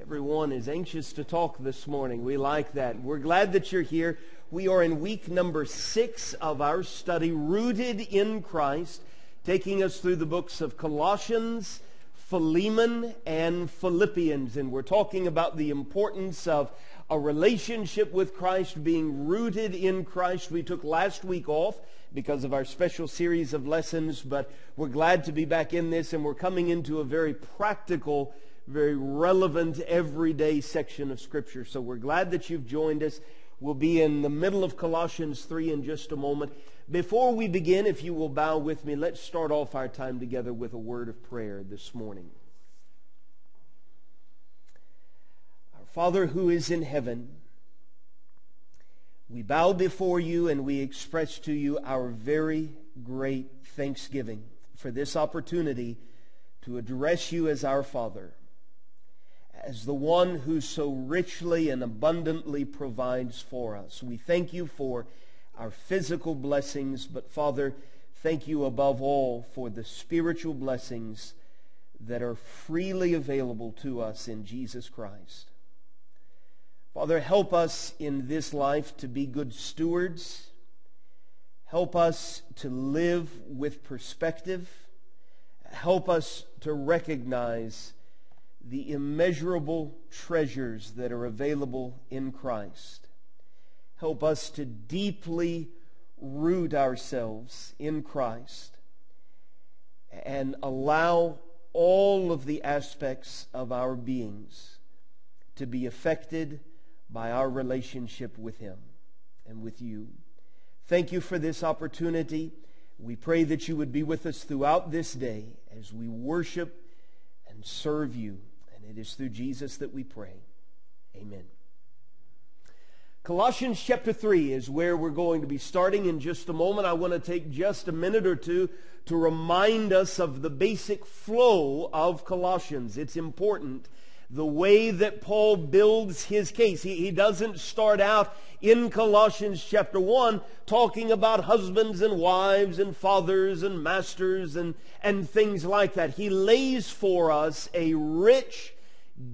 Everyone is anxious to talk this morning. We like that. We're glad that you're here. We are in week number six of our study, Rooted in Christ, taking us through the books of Colossians, Philemon, and Philippians. And we're talking about the importance of a relationship with Christ, being rooted in Christ. We took last week off because of our special series of lessons, but we're glad to be back in this, and we're coming into a very practical very relevant, everyday section of Scripture. So we're glad that you've joined us. We'll be in the middle of Colossians 3 in just a moment. Before we begin, if you will bow with me, let's start off our time together with a word of prayer this morning. Our Father who is in heaven, we bow before you and we express to you our very great thanksgiving for this opportunity to address you as our Father as the one who so richly and abundantly provides for us. We thank you for our physical blessings, but Father, thank you above all for the spiritual blessings that are freely available to us in Jesus Christ. Father, help us in this life to be good stewards. Help us to live with perspective. Help us to recognize the immeasurable treasures that are available in Christ. Help us to deeply root ourselves in Christ and allow all of the aspects of our beings to be affected by our relationship with Him and with you. Thank you for this opportunity. We pray that you would be with us throughout this day as we worship and serve you. And it is through Jesus that we pray. Amen. Colossians chapter 3 is where we're going to be starting in just a moment. I want to take just a minute or two to remind us of the basic flow of Colossians. It's important the way that Paul builds his case. He, he doesn't start out in Colossians chapter 1 talking about husbands and wives and fathers and masters and, and things like that. He lays for us a rich,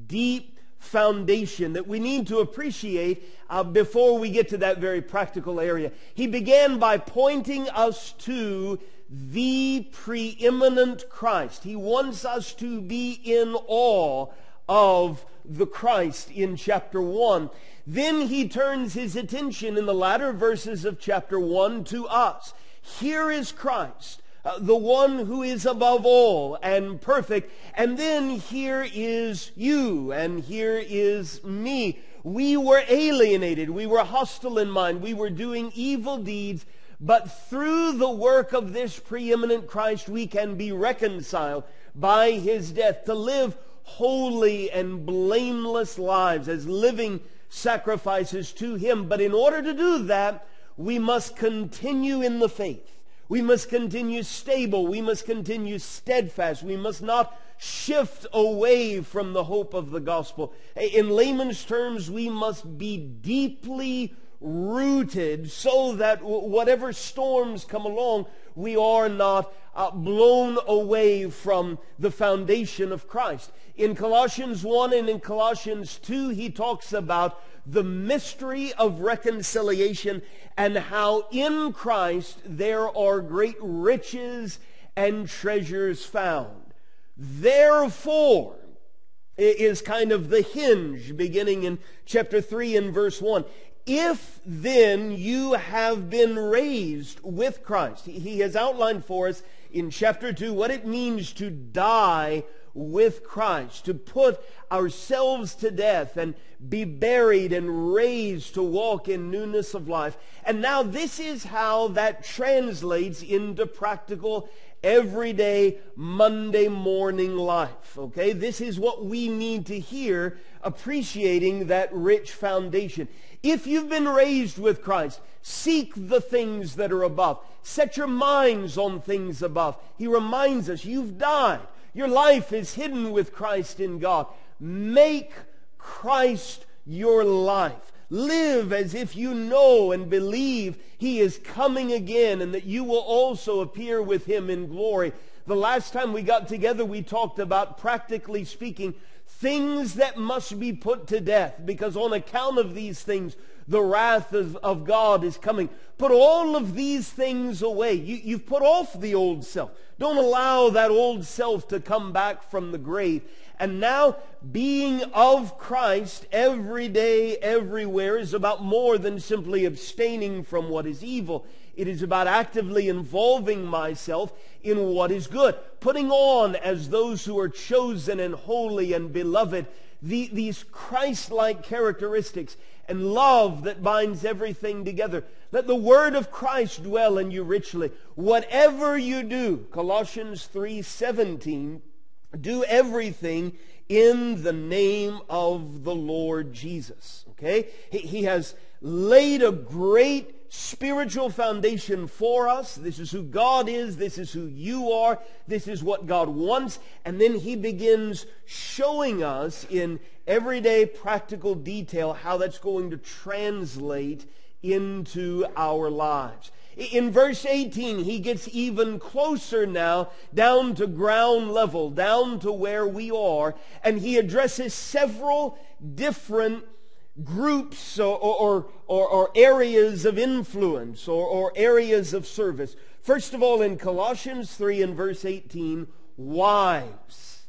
deep foundation that we need to appreciate uh, before we get to that very practical area. He began by pointing us to the preeminent Christ. He wants us to be in awe of the Christ in chapter 1. Then he turns his attention in the latter verses of chapter 1 to us. Here is Christ, uh, the one who is above all and perfect. And then here is you, and here is me. We were alienated. We were hostile in mind. We were doing evil deeds. But through the work of this preeminent Christ, we can be reconciled by his death to live holy and blameless lives as living sacrifices to Him. But in order to do that, we must continue in the faith. We must continue stable. We must continue steadfast. We must not shift away from the hope of the gospel. In layman's terms, we must be deeply rooted so that whatever storms come along, we are not uh, blown away from the foundation of Christ. In Colossians 1 and in Colossians 2, he talks about the mystery of reconciliation and how in Christ there are great riches and treasures found. Therefore, is kind of the hinge beginning in chapter 3 and verse 1. If then you have been raised with Christ, he has outlined for us in chapter 2 what it means to die with Christ, to put ourselves to death and be buried and raised to walk in newness of life. And now this is how that translates into practical everyday Monday morning life. Okay? This is what we need to hear appreciating that rich foundation. If you've been raised with Christ, seek the things that are above. Set your minds on things above. He reminds us you've died. Your life is hidden with Christ in God. Make Christ your life. Live as if you know and believe he is coming again and that you will also appear with him in glory. The last time we got together, we talked about, practically speaking, things that must be put to death because on account of these things, the wrath of, of God is coming. Put all of these things away. You, you've put off the old self. Don't allow that old self to come back from the grave. And now, being of Christ every day, everywhere, is about more than simply abstaining from what is evil. It is about actively involving myself in what is good. Putting on as those who are chosen and holy and beloved the, these Christ-like characteristics and love that binds everything together. Let the word of Christ dwell in you richly. Whatever you do, Colossians 3:17, do everything in the name of the Lord Jesus. Okay? He, he has laid a great spiritual foundation for us. This is who God is. This is who you are. This is what God wants. And then he begins showing us in everyday practical detail how that's going to translate into our lives. In verse 18, he gets even closer now, down to ground level, down to where we are, and he addresses several different groups or, or, or, or areas of influence or, or areas of service. First of all, in Colossians 3 and verse 18, wives,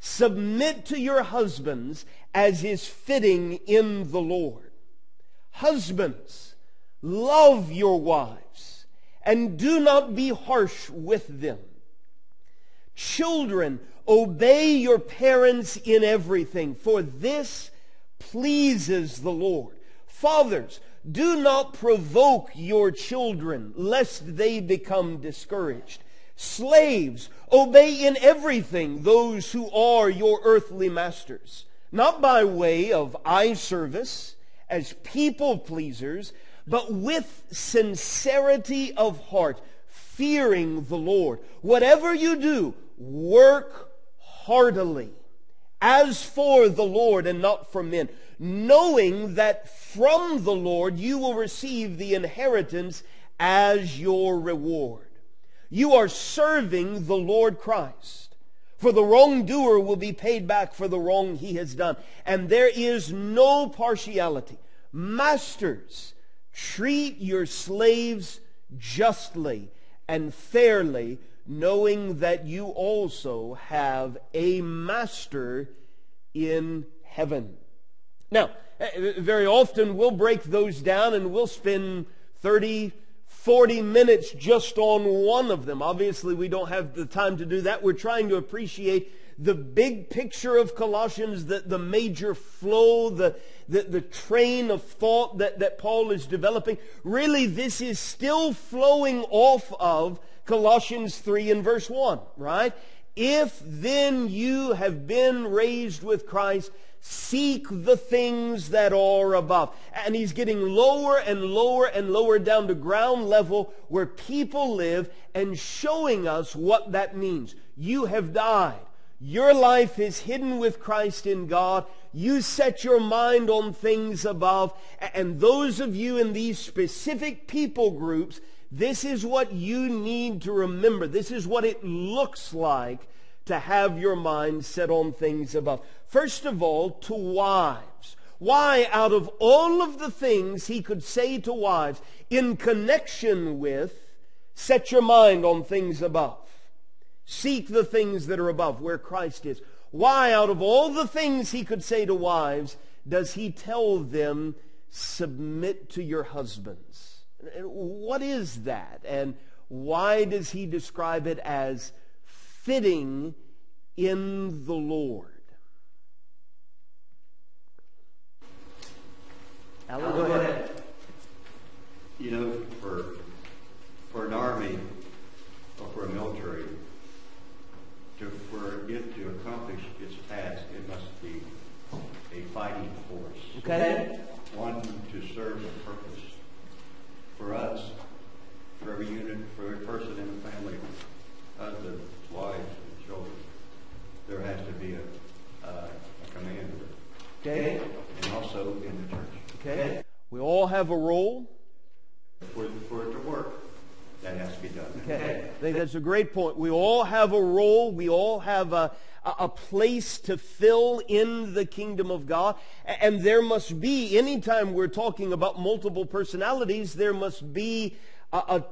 submit to your husbands as is fitting in the Lord. Husbands, love your wives and do not be harsh with them. Children, obey your parents in everything, for this pleases the Lord. Fathers, do not provoke your children, lest they become discouraged. Slaves, obey in everything those who are your earthly masters, not by way of eye service as people pleasers, but with sincerity of heart, fearing the Lord. Whatever you do, work heartily as for the Lord and not for men, knowing that from the Lord you will receive the inheritance as your reward. You are serving the Lord Christ. For the wrongdoer will be paid back for the wrong he has done. And there is no partiality. Masters, treat your slaves justly and fairly knowing that you also have a master in heaven. Now, eh, very often we'll break those down and we'll spend 30, 40 minutes just on one of them. Obviously, we don't have the time to do that. We're trying to appreciate the big picture of Colossians, the, the major flow, the, the, the train of thought that, that Paul is developing. Really, this is still flowing off of Colossians 3 and verse 1, right? If then you have been raised with Christ, seek the things that are above. And he's getting lower and lower and lower down to ground level where people live and showing us what that means. You have died. Your life is hidden with Christ in God. You set your mind on things above. And those of you in these specific people groups this is what you need to remember. This is what it looks like to have your mind set on things above. First of all, to wives. Why, out of all of the things he could say to wives in connection with, set your mind on things above. Seek the things that are above, where Christ is. Why, out of all the things he could say to wives, does he tell them, submit to your husbands? What is that? And why does he describe it as fitting in the Lord? Alan, go ahead. You know, for for an army or for a military, to, for it to accomplish its task, it must be a fighting force. Okay. One to serve a purpose for us, for every unit, for every person in the family, husbands, wives, and children, there has to be a, uh, a commander. Okay. And also in the church. Okay. We all have a role? For, for it to work, that has to be done. Okay. I think that's a great point. We all have a role. We all have a, a place to fill in the kingdom of God. And there must be, anytime we're talking about multiple personalities, there must be a,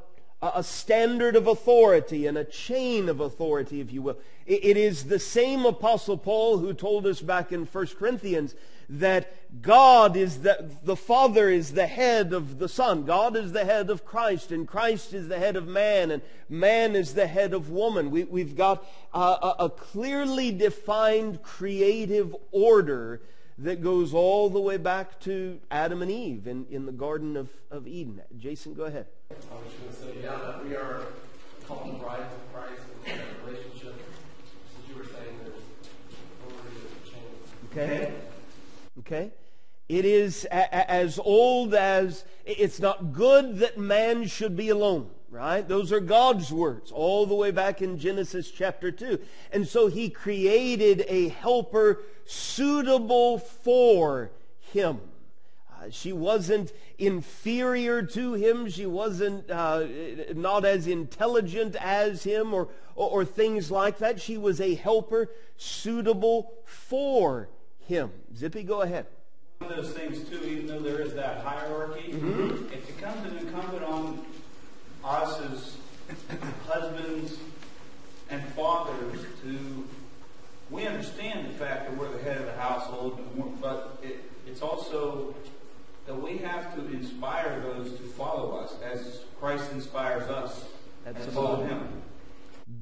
a, a standard of authority and a chain of authority, if you will. It, it is the same Apostle Paul who told us back in 1 Corinthians that God is the, the Father is the head of the Son. God is the head of Christ, and Christ is the head of man, and man is the head of woman. We, we've got a, a, a clearly defined creative order that goes all the way back to Adam and Eve in, in the Garden of, of Eden. Jason, go ahead. I was going to say, yeah, that we are called the bride of Christ in that relationship. As you were saying, there's change. Okay? Okay? It is a- a- as old as it's not good that man should be alone, right? Those are God's words all the way back in Genesis chapter 2. And so he created a helper suitable for him. Uh, she wasn't inferior to him. She wasn't uh, not as intelligent as him or, or, or things like that. She was a helper suitable for him. Zippy, go ahead. One of those things too, even though there is that hierarchy, mm-hmm. it becomes an incumbent on us as husbands and fathers to we understand the fact that we're the head of the household, but it, it's also that we have to inspire those to follow us as Christ inspires us and follow Him.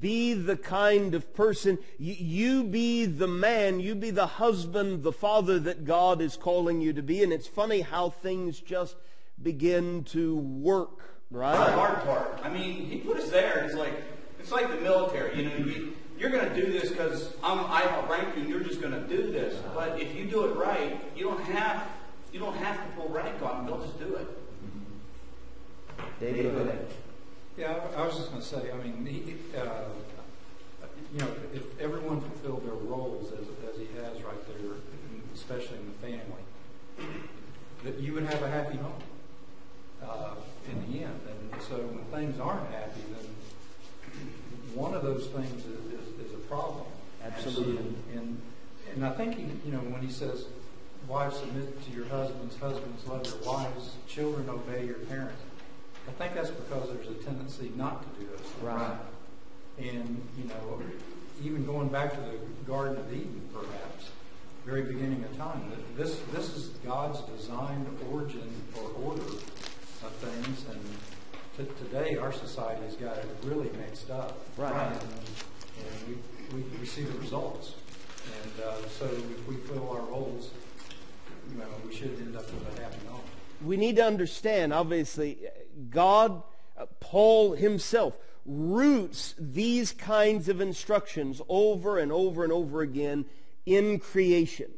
Be the kind of person, you, you be the man, you be the husband, the father that God is calling you to be. And it's funny how things just begin to work, right? The hard part. I mean, He put us there. It's like it's like the military. You know, you, you're going to do this because I'm I outrank you. and You're just going to do this. But if you do it right, you don't have you don't have to pull rank on them. They'll just do it. David, go ahead. Yeah, I was just going to say, I mean, he, uh, you know, if everyone fulfilled their roles as, as he has right there, especially in the family, that you would have a happy home uh, in the end. And so when things aren't happy, then one of those things is, is, is a problem. Absolutely. And, and, and I think, he, you know, when he says, wives submit to your husbands, husbands love your wives, children obey your parents, I think that's because there's a tendency not to do those things. Right. And, you know, even going back to the Garden of Eden, perhaps, very beginning of time, that this, this is God's designed origin or order of things. And t- today, our society's got it really mixed up. Right. And, and we, we, we see the results. And uh, so if we fill our roles, you know, we should end up with a happy home. we need to understand, obviously, God, uh, Paul himself, roots these kinds of instructions over and over and over again in creation.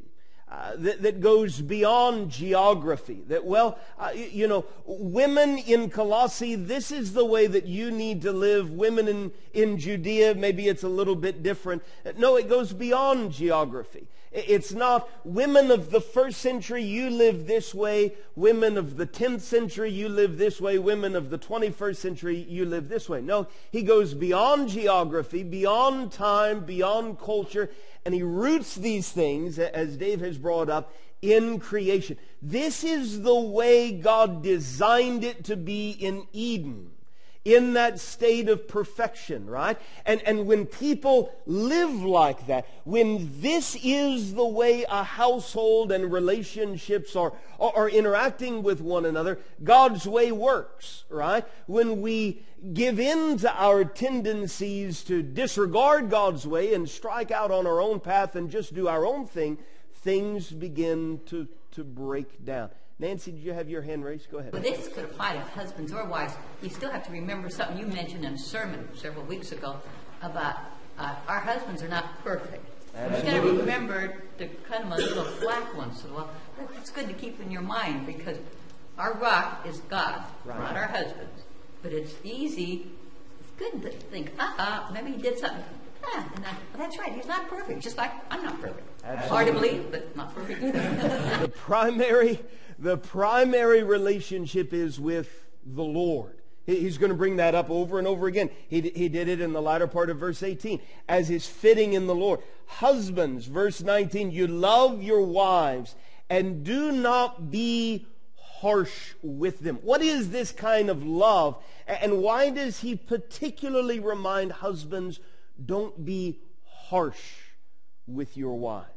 Uh, that, that goes beyond geography. That, well, uh, you, know, women in Colossae, this is the way that you need to live. Women in, in Judea, maybe it's a little bit different. No, it goes beyond geography. It's not women of the first century, you live this way. Women of the 10th century, you live this way. Women of the 21st century, you live this way. No, he goes beyond geography, beyond time, beyond culture, and he roots these things, as Dave has brought up, in creation. This is the way God designed it to be in Eden in that state of perfection, right? And, and when people live like that, when this is the way a household and relationships are, are, are interacting with one another, God's way works, right? When we give in to our tendencies to disregard God's way and strike out on our own path and just do our own thing, things begin to, to break down. Nancy, did you have your hand raised? Go ahead. Well, this could apply to husbands or wives. You still have to remember something you mentioned in a sermon several weeks ago about uh, our husbands are not perfect. You've got to remember to cut them a little slack once in a while. It's good to keep in your mind because our rock is God, Right. not our husbands. But it's easy, it's good to think, uh-uh, maybe he did something. Ah, I, that's right, he's not perfect, just like I'm not perfect. Hard to believe, but not perfect. the primary, the primary relationship is with the Lord. He's going to bring that up over and over again. He, he did it in the latter part of verse 18, as is fitting in the Lord. Husbands, verse 19, you love your wives and do not be harsh with them. What is this kind of love? And why does he particularly remind husbands, don't be harsh with your wives?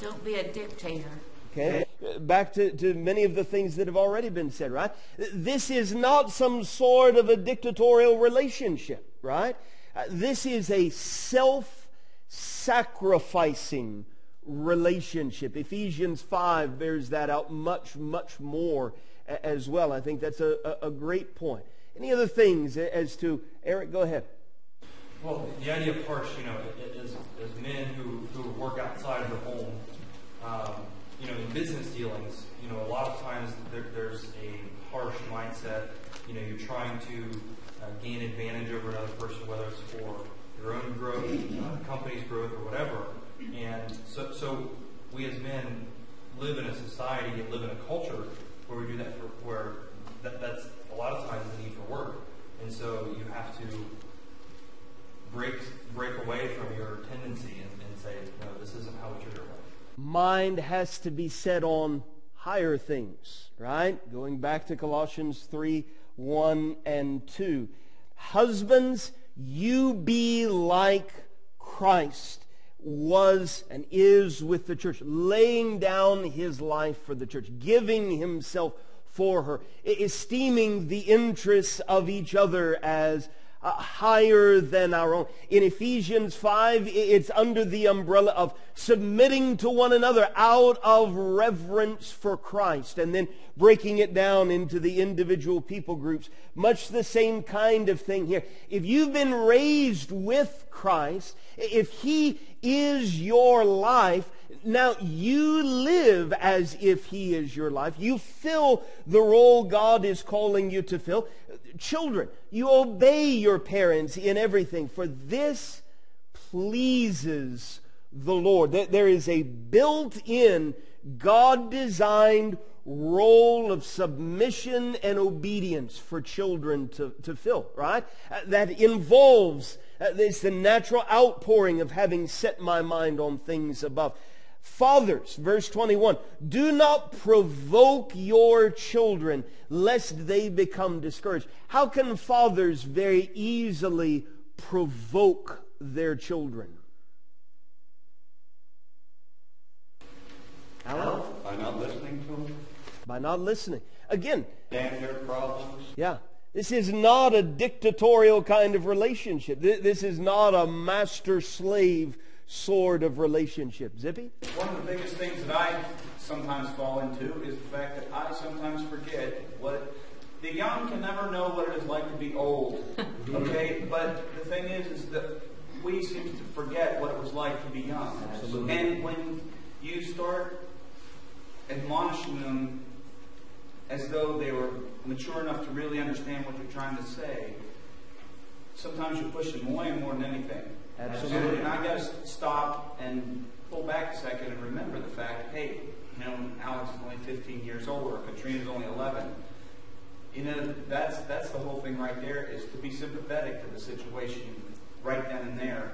Don't be a dictator. Okay? Back to, to many of the things that have already been said, right? This is not some sort of a dictatorial relationship, right? Uh, this is a self-sacrificing relationship. Ephesians 5 bears that out much, much more as well. I think that's a, a, great point. Any other things as to, Eric, go ahead. Well, the idea of harsh, you know, is, is men who, who work outside of the home, um, you know, in business dealings, you know, a lot of times there, there's a harsh mindset. You know, you're trying to uh, gain advantage over another person, whether it's for your own growth, uh, company's growth, or whatever. And so, so we as men live in a society and live in a culture where we do that for where that, that's a lot of times the need for work. And so you have to break break away from your tendency and, and say, no, this isn't how we treat our mind has to be set on higher things, right? Going back to Colossians 3 1 and 2. Husbands, you be like Christ was and is with the church, laying down his life for the church, giving himself for her, esteeming the interests of each other as uh, higher than our own. In Ephesians 5, it's under the umbrella of submitting to one another out of reverence for Christ, and then breaking it down into the individual people groups. Much the same kind of thing here. If you've been raised with Christ, if He is your life, now you live as if He is your life. You fill the role God is calling you to fill. Children, you obey your parents in everything, for this pleases the Lord. There is a built-in, God-designed role of submission and obedience for children to, to fill, right? Uh, that involves, uh, it's the natural outpouring of having set my mind on things above. Fathers, verse 21, do not provoke your children lest they become discouraged. How can fathers very easily provoke their children? Alan? By not listening to them? By not listening. Again. Damn their problems? Yeah. This is not a dictatorial kind of relationship. This is not a master-slave sort of relationship. Zippy? One of the biggest things that I sometimes fall into is the fact that I sometimes forget what the young can never know what it is like to be old. Okay? but the thing is, is that we seem to forget what it was like to be young. Absolutely. And when you start admonishing them as though they were mature enough to really understand what you're trying to say, sometimes you push them away more than anything. Absolutely. And, I got to stop and pull back a second and remember the fact, hey, you know, Alex is only 15 years old or Katrina's only 11. You know, that's that's the whole thing right there is to be sympathetic to the situation right then and there.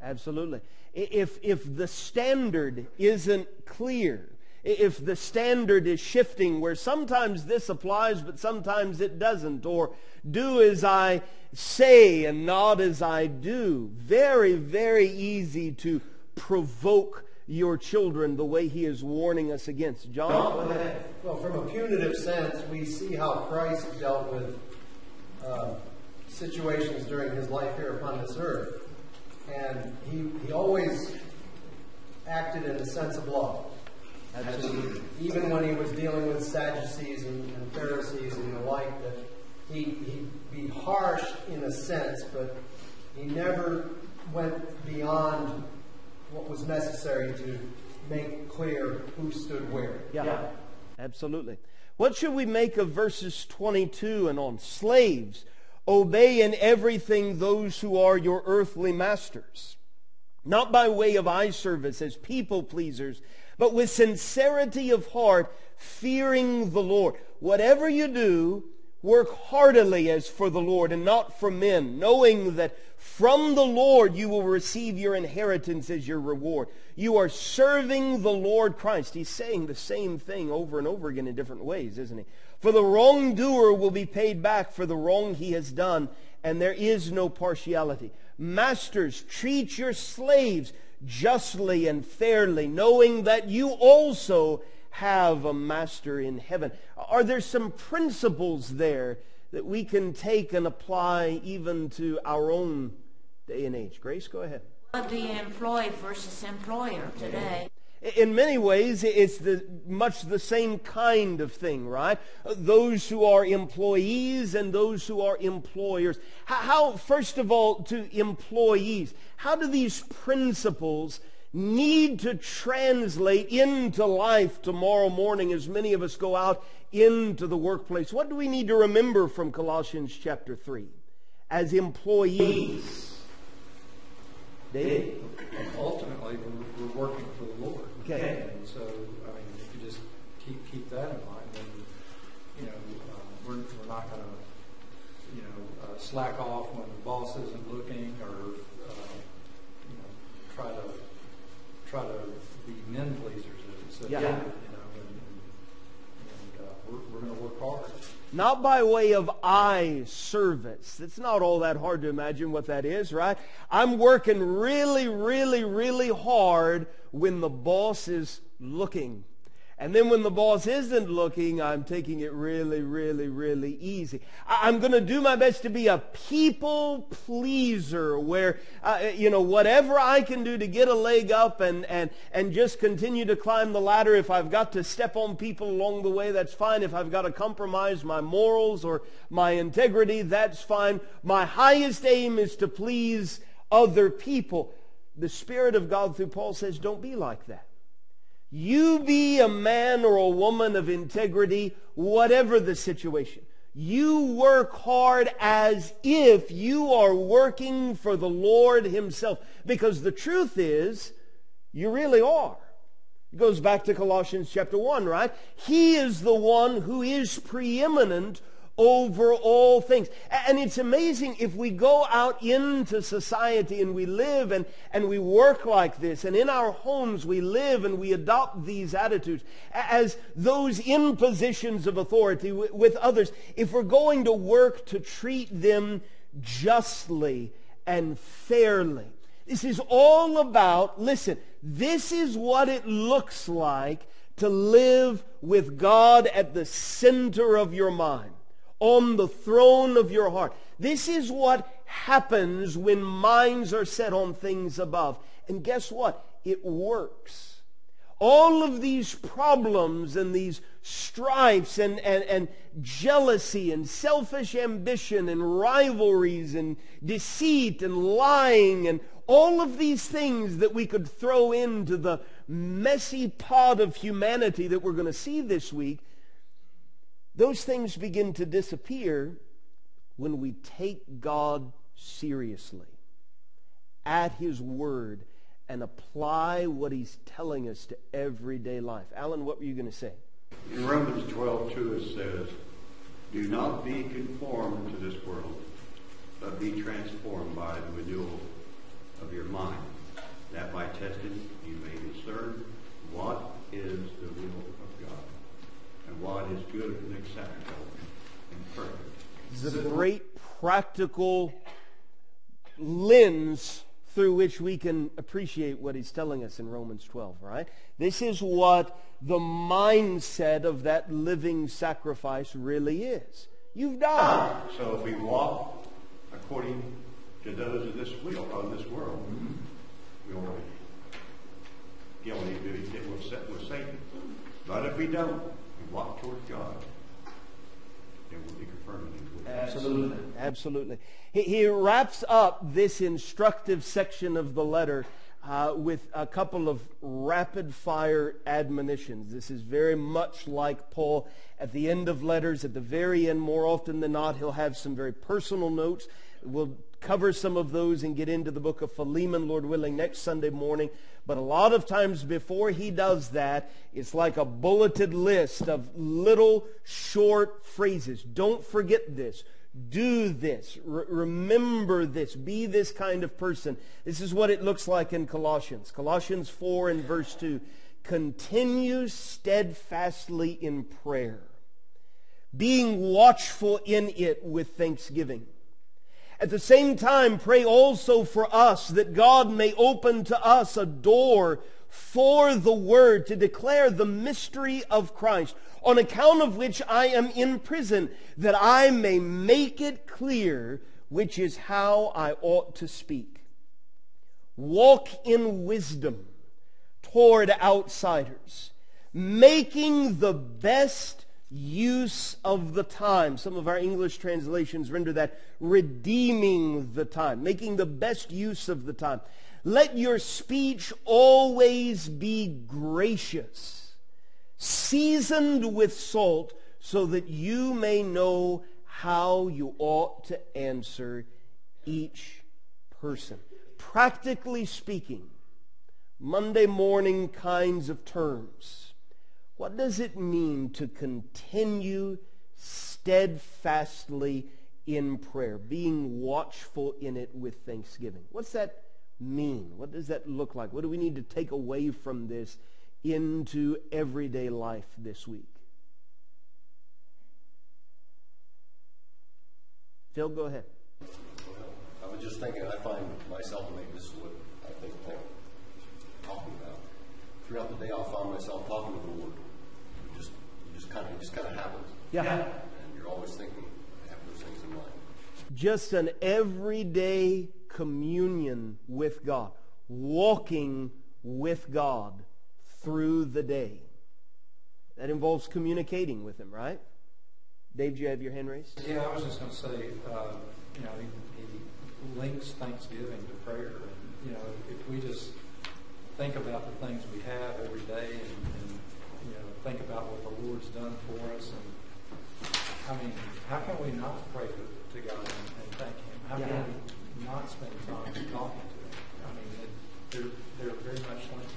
Absolutely. If if the standard isn't clear, if the standard is shifting where sometimes this applies but sometimes it doesn't, or do as I say and not as I do. Very, very easy to provoke your children the way he is warning us against. John? Well, from a punitive sense, we see how Christ dealt with uh, situations during his life here upon this earth. And he, he always acted in a sense of love. Absolutely. Even when he was dealing with Sadducees and, and Pharisees and the like, that he, he'd be harsh in a sense, but he never went beyond what was necessary to make clear who stood where. Yeah, yeah. absolutely. What should we make of verses 22 and on? Slaves, obey in everything those who are your earthly masters. not by way of eye service as people pleasers, but with sincerity of heart, fearing the Lord. Whatever you do, work heartily as for the Lord and not for men, knowing that from the Lord you will receive your inheritance as your reward. You are serving the Lord Christ. He's saying the same thing over and over again in different ways, isn't he? For the wrongdoer will be paid back for the wrong he has done, and there is no partiality. Masters, treat your slaves justly and fairly, knowing that you also have a master in heaven. Are there some principles there that we can take and apply even to our own day and age? Grace, go ahead. The employee versus employer today. In many ways, it's the, much the same kind of thing, right? Those who are employees and those who are employers. How, first of all, to employees, how do these principles need to translate into life tomorrow morning as many of us go out into the workplace? What do we need to remember from Colossians chapter 3 as employees? Dave? Ultimately, we're, we're working for the Lord. Okay. And so, I mean, if you just keep keep that in mind, then you know uh, we're, we're not going to you know uh, slack off when the boss isn't looking, or uh, you know try to try to be men pleasers, as it says. Yeah. You know, and, and, and uh, we're, we're going to work hard. Not by way of eye service. It's not all that hard to imagine what that is, right? I'm working really, really, really hard when the boss is looking. And then when the boss isn't looking, I'm taking it really, really, really easy. I'm going to do my best to be a people pleaser where, uh, you know, whatever I can do to get a leg up and, and, and just continue to climb the ladder. If I've got to step on people along the way, that's fine. If I've got to compromise my morals or my integrity, that's fine. My highest aim is to please other people. The Spirit of God through Paul says, don't be like that. You be a man or a woman of integrity, whatever the situation. You work hard as if you are working for the Lord Himself. Because the truth is, you really are. It goes back to Colossians chapter 1, right? He is the one who is preeminent over all things. And it's amazing if we go out into society and we live and, and we work like this, and in our homes we live and we adopt these attitudes as those in positions of authority with, with others, if we're going to work to treat them justly and fairly. This is all about, listen, this is what it looks like to live with God at the center of your mind on the throne of your heart. This is what happens when minds are set on things above. And guess what? It works. All of these problems and these strifes and, and, and jealousy and selfish ambition and rivalries and deceit and lying and all of these things that we could throw into the messy pot of humanity that we're going to see this week those things begin to disappear when we take God seriously at His Word and apply what He's telling us to everyday life. Alan, what were you going to say? In Romans 12, 2, it says, Do not be conformed to this world, but be transformed by the renewal of your mind, that by testing you may discern what is what is good and acceptable and perfect. This is a great practical lens through which we can appreciate what he's telling us in Romans 12, right? This is what the mindset of that living sacrifice really is. You've died. So if we walk according to those of this wheel of this world, mm-hmm. we will guilty with, with Satan. But if we don't, walk toward God, it will be confirming Absolutely. Absolutely. He, he wraps up this instructive section of the letter uh, with a couple of rapid fire admonitions. This is very much like Paul at the end of letters. At the very end, more often than not, he'll have some very personal notes. We'll cover some of those and get into the book of Philemon, Lord willing, next Sunday morning. But a lot of times before he does that, it's like a bulleted list of little short phrases. Don't forget this. Do this. R- remember this. Be this kind of person. This is what it looks like in Colossians. Colossians 4 and verse 2. Continue steadfastly in prayer, being watchful in it with thanksgiving. At the same time, pray also for us that God may open to us a door for the word to declare the mystery of Christ, on account of which I am in prison, that I may make it clear which is how I ought to speak. Walk in wisdom toward outsiders, making the best use of the time. Some of our English translations render that redeeming the time, making the best use of the time. Let your speech always be gracious, seasoned with salt, so that you may know how you ought to answer each person. Practically speaking, Monday morning kinds of terms what does it mean to continue steadfastly in prayer, being watchful in it with thanksgiving? What's that mean? What does that look like? What do we need to take away from this into everyday life this week? Phil, go ahead. I was just thinking, I find myself, and maybe this is what I think Paul talking about. Throughout the day, I'll find myself talking to the Lord kind of just kind of happens. Yeah. And you're always thinking, I have those things in mind. Just an everyday communion with God, walking with God through the day. That involves communicating with Him, right? Dave, do you have your hand raised? Yeah, I was just going to say, uh, you know, he, he links Thanksgiving to prayer. And, you know, if we just think about the things we have every day and, and think about what the Lord's done for us. And I mean, how can we not pray to, to God and, and, thank Him? How yeah. can we not spend time talking to Him? I mean, it, they're, they're very much linked.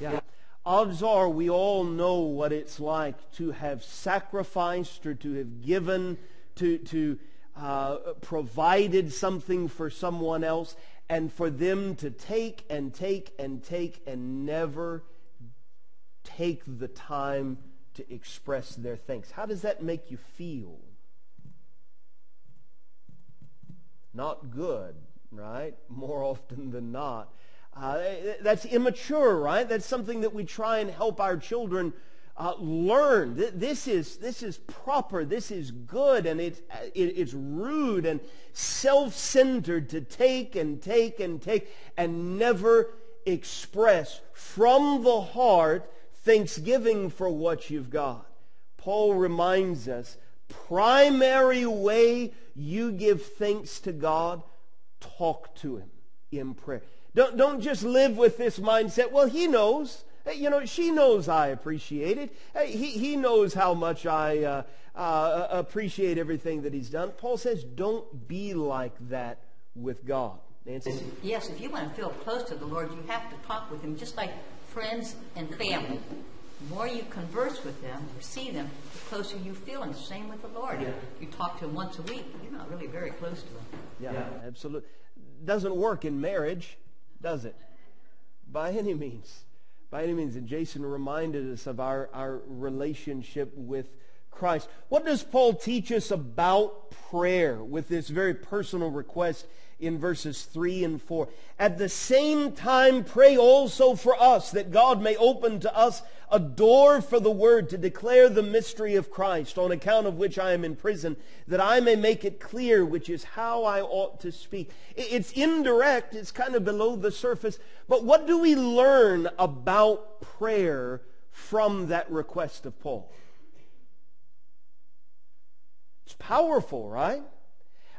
Yeah. Odds are we all know what it's like to have sacrificed or to have given, to, to uh, provided something for someone else, and for them to take and take and take and never take the time to express their thanks. How does that make you feel? Not good, right? More often than not. Uh, that's immature, right? That's something that we try and help our children uh, learn. This is, this is proper. This is good. And it's, it's rude and self-centered to take and take and take and never express from the heart thanksgiving for what you've got. Paul reminds us, primary way you give thanks to God, talk to him in prayer. Don't, don't just live with this mindset, well, he knows. You know, she knows I appreciate it. He, he knows how much I uh, uh, appreciate everything that he's done. Paul says, don't be like that with God. Nancy? Yes, if you want to feel close to the Lord, you have to talk with him, just like friends and family. The more you converse with them or see them, the closer you feel. And same with the Lord. Yeah. You talk to him once a week, you're not really very close to him. Yeah, yeah. absolutely. Doesn't work in marriage, does it? By any means. By any means. And Jason reminded us of our, our relationship with Christ. What does Paul teach us about prayer with this very personal request in verses 3 and 4. At the same time, pray also for us that God may open to us a door for the word to declare the mystery of Christ, on account of which I am in prison, that I may make it clear, which is how I ought to speak. It's indirect, it's kind of below the surface, but what do we learn about prayer from that request of Paul? It's powerful, right?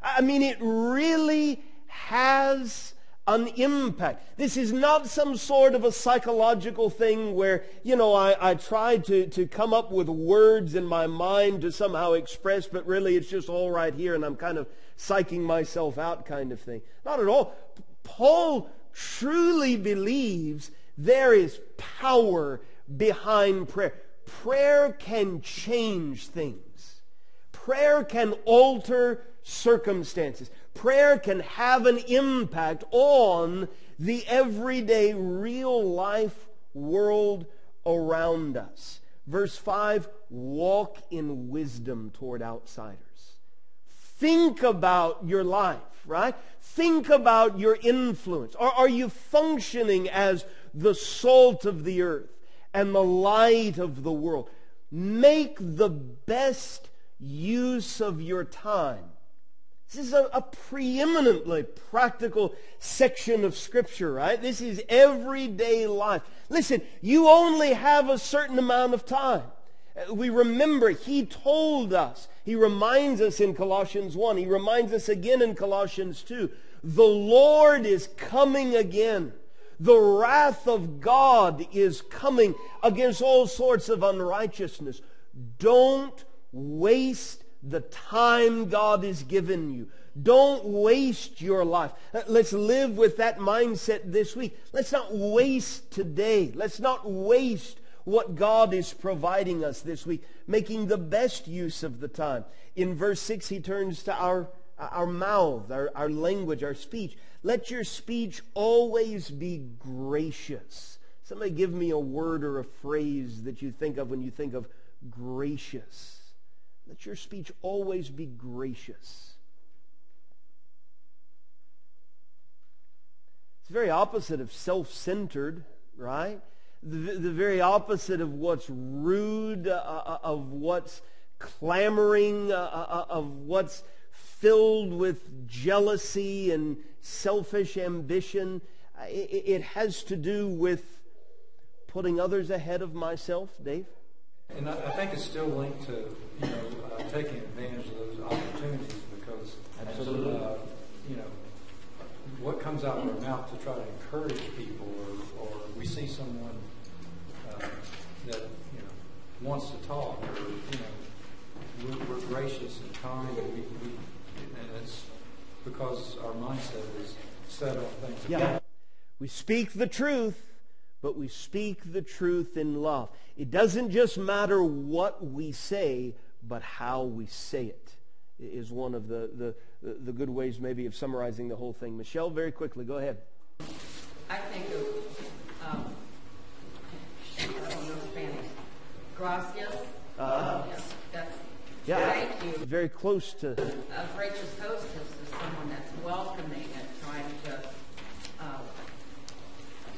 I mean, it really has an impact. This is not some sort of a psychological thing where, you know, I, I try to, to come up with words in my mind to somehow express, but really it's just all right here and I'm kind of psyching myself out kind of thing. Not at all. Paul truly believes there is power behind prayer. Prayer can change things. Prayer can alter circumstances. Prayer can have an impact on the everyday, real life world around us. Verse 5 walk in wisdom toward outsiders. Think about your life, right? Think about your influence. Are, are you functioning as the salt of the earth and the light of the world? Make the best use of your time. This is a, a, preeminently practical section of Scripture, right? This is everyday life. Listen, you only have a certain amount of time. Uh, we remember he told us, he reminds us in Colossians 1, he reminds us again in Colossians 2, the Lord is coming again. The wrath of God is coming against all sorts of unrighteousness. Don't waste the time God has given you. Don't waste your life. Let's live with that mindset this week. Let's not waste today. Let's not waste what God is providing us this week, making the best use of the time. In verse 6, he turns to our, our mouth, our, our language, our speech. Let your speech always be gracious. Somebody give me a word or a phrase that you think of when you think of gracious. Let your speech always be gracious. It's very opposite of self-centered, right? The, the very opposite of what's rude, uh, uh of what's clamoring, uh, uh, uh, of what's filled with jealousy and selfish ambition. It, it has to do with putting others ahead of myself, Dave. And I, I think it's still linked to you know uh, taking advantage of those opportunities because absolutely, uh, you know, what comes out of our mouth to try to encourage people, or, or we see someone uh, that you know wants to talk, or you know, we're, we're gracious and kind, and, we, we, and it's because our mindset is set on things. Yeah, we speak the truth but we speak the truth in love. It doesn't just matter what we say, but how we say it is one of the, the, the good ways maybe of summarizing the whole thing. Michelle, very quickly, go ahead. I think of, um, I don't know Spanish. Gracias. Uh, yes, that's, yeah, thank you. Very close to. A gracious hostess is someone that's welcoming and trying to uh,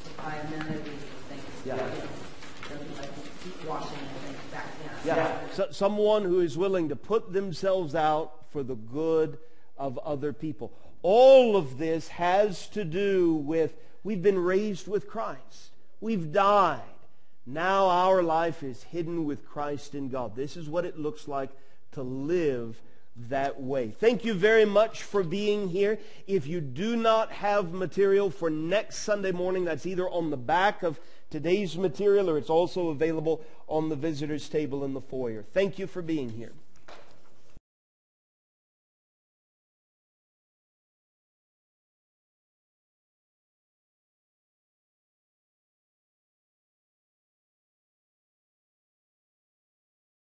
supply amenities yeah. Yeah. So, someone who is willing to put themselves out for the good of other people. All of this has to do with we've been raised with Christ. We've died. Now our life is hidden with Christ in God. This is what it looks like to live that way. Thank you very much for being here. If you do not have material for next Sunday morning, that's either on the back of today's material or it's also available on the visitors table in the foyer. Thank you for being here.